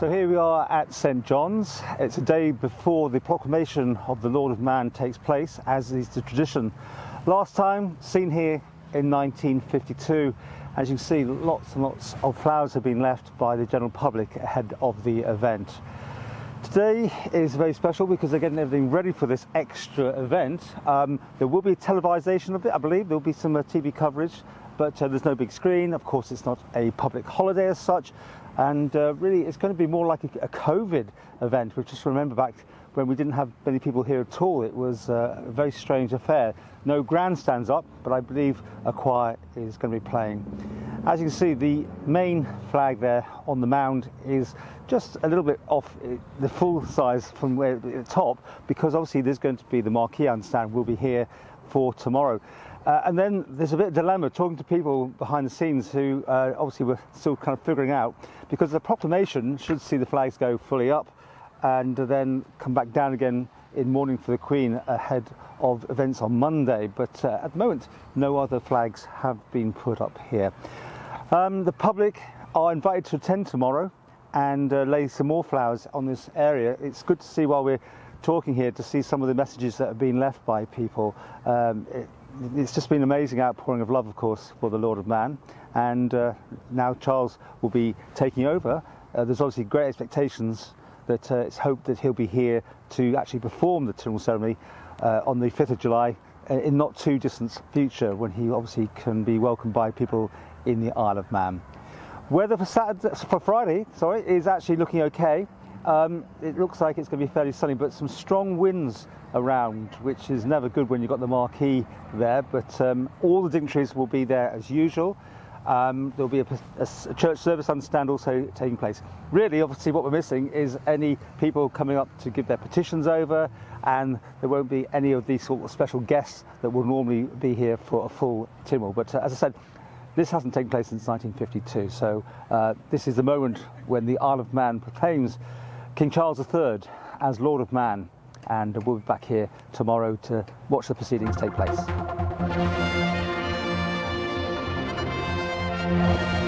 So here we are at St John's. It's a day before the proclamation of the Lord of Mann takes place, as is the tradition. Last time seen here in 1952, as you can see, lots and lots of flowers have been left by the general public ahead of the event. Today is very special because they're getting everything ready for this extra event. Um, there will be a televisation of it, I believe. There will be some uh, TV coverage, but uh, there's no big screen. Of course, it's not a public holiday as such, and uh, really it's going to be more like a, a, COVID event. We just remember back when we didn't have many people here at all. It was uh, a very strange affair. No grandstands up, but I believe a choir is going to be playing. As you can see, the main flag there on the mound is just a little bit off uh, the full size from where the top, because obviously there's going to be the marquee stand will be here for tomorrow. Uh, and then there's a bit of dilemma talking to people behind the scenes who uh, obviously were still kind of figuring out because the proclamation should see the flags go fully up and then come back down again in mourning for the Queen ahead of events on Monday. But uh, at the moment, no other flags have been put up here. Um, the public are invited to attend tomorrow and uh, lay some more flowers on this area. It's good to see while we're talking here to see some of the messages that have been left by people. Um, it, it's just been amazing outpouring of love, of course, for the Lord of Mann. And uh, now Charles will be taking over. Uh, there's obviously great expectations that uh, it's hoped that he'll be here to actually perform the funeral ceremony uh, on the 5th of July in not too distant future when he obviously can be welcomed by people in the Isle of Man. Weather for Saturday, for Friday, sorry, is actually looking okay. Um, it looks like it's going to be fairly sunny, but some strong winds around, which is never good when you've got the marquee there. But um, all the dignitaries will be there as usual. Um, there'll be a, a, a, church service understand also taking place. Really, obviously, what we're missing is any people coming up to give their petitions over, and there won't be any of these sort of special guests that will normally be here for a full Tynwald. But uh, as I said, this hasn't taken place since 1952, so uh, this is the moment when the Isle of Man proclaims King Charles III as Lord of Mann, and we'll be back here tomorrow to watch the proceedings take place. Thank you.